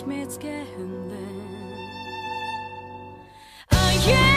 geçmez gehenden. Ay, yeah.